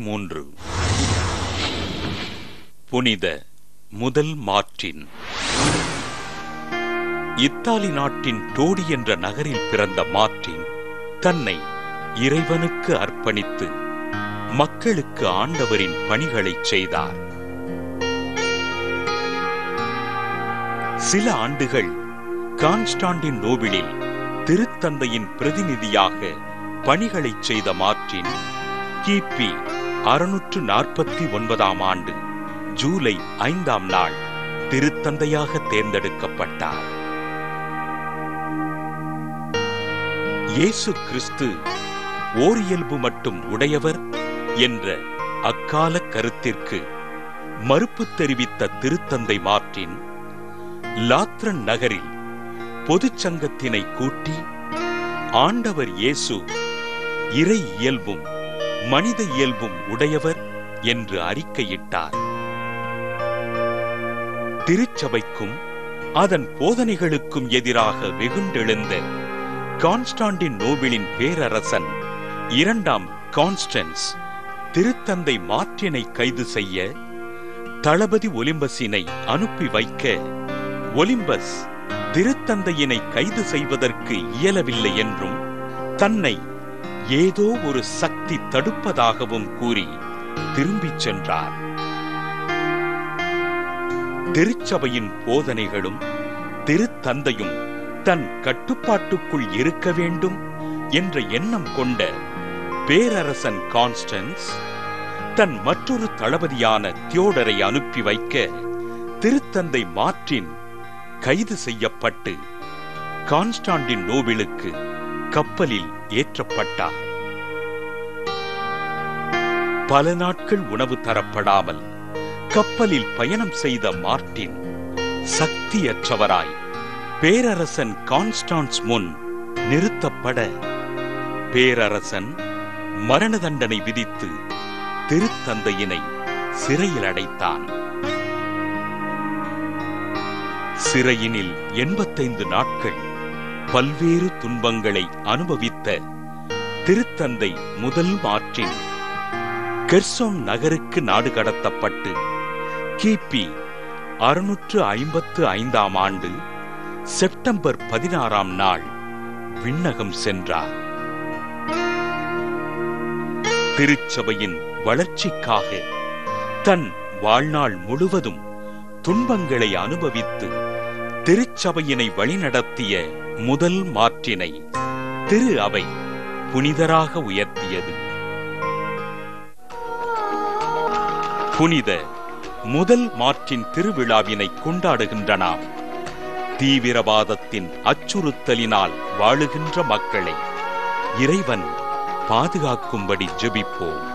மூன்று. புனித முதல் மார்டின் இத்தாலி நாட்டின் டோடி என்ற நகரில் பிறந்த மார்டின் தன்னை இறைவனுக்கு அர்ப்பணித்து மக்களுக்கு ஆண்டவரின் பணிகளை செய்தார். சில ஆண்டுகள் கான்ஸ்டாண்டின் நோபிளில் திருத்தந்தையின் பிரதிநிதியாக பணிகளைச் செய்த மார்டின் கிபி அறுநூற்று நாற்பத்தி ஒன்பதாம் ஆண்டு ஜூலை ஐந்தாம் நாள் திருத்தந்தையாக தேர்ந்தெடுக்கப்பட்டார். இயேசு கிறிஸ்து ஓரியல்பு மட்டும் உடையவர் என்ற அக்கால கருத்திற்கு மறுப்பு தெரிவித்த திருத்தந்தை மார்டின் லாத்ரன் நகரில் பொதுச் சங்கத்தினை கூட்டி ஆண்டவர் இயேசு இறை இயல்பும் மனித இயல்பும் உடையவர் என்று அறிக்கையிட்டார். திருச்சபைக்கும் அதன் போதனைகளுக்கும் எதிராக வெகுண்டெழுந்த கான்ஸ்டாண்டின் நோபிளின் பேரரசன் இரண்டாம் கான்ஸ்டன்ஸ் திருத்தந்தை மார்டினை கைது செய்ய தளபதி ஒலிம்பஸினை அனுப்பி வைக்க ஒலிம்பஸ் திருத்தந்தையினை கைது செய்வதற்கு இயலவில்லை என்றும் தன்னை ஏதோ ஒரு சக்தி தடுப்பதாகவும் கூறி திரும்பிச் சென்றார். திருச்சபையின் போதனைகளும் திருத்தந்தையும் தன் கட்டுப்பாட்டுக்குள் இருக்க வேண்டும் என்ற எண்ணம் கொண்ட பேரரசன் கான்ஸ்டன்ஸ் தன் மற்றொரு தளபதியான தியோடரை அனுப்பி வைக்க திருத்தந்தை மார்டின் கைது செய்யப்பட்டு கான்ஸ்டாண்டின் நோபிலுக்கு கப்பலில் ஏற்றப்பட்டார். பல நாட்கள் உணவு தரப்படாமல் கப்பலில் பயணம் செய்த மார்ட்டின் சக்தியற்றவராய் பேரரசன் கான்ஸ்டான்ஸ் முன் நிறுத்தப்பட பேரரசன் மரண தண்டனை விதித்து திருத்தந்தையினை சிறையில் அடைத்தான். சிறையினில் எண்பத்தைந்து நாட்கள் பல்வேறு துன்பங்களை அனுபவித்த திருத்தந்தை முதல் மாற்றின் கெர்சோன் நகருக்கு நாடு கடத்தப்பட்டு கிபி அறுநூற்று ஐம்பத்து ஐந்தாம் ஆண்டு செப்டம்பர் பதினாறாம் நாள் விண்ணகம் சென்றார். திருச்சபையின் வளர்ச்சிக்காக தன் வாழ்நாள் முழுவதும் துன்பங்களை அனுபவித்து திருச்சபையினை வழிநடத்திய முதல் மாற்றினை திரு அவை புனிதராக உயர்த்தியது. புனித முதல் மாற்றின் திருவிழாவினை கொண்டாடுகின்ற நாம் தீவிரவாதத்தின் அச்சுறுத்தலினால் வாழுகின்ற மக்களை இறைவன் பாதுகாக்கும்படி ஜெபிப்போம்.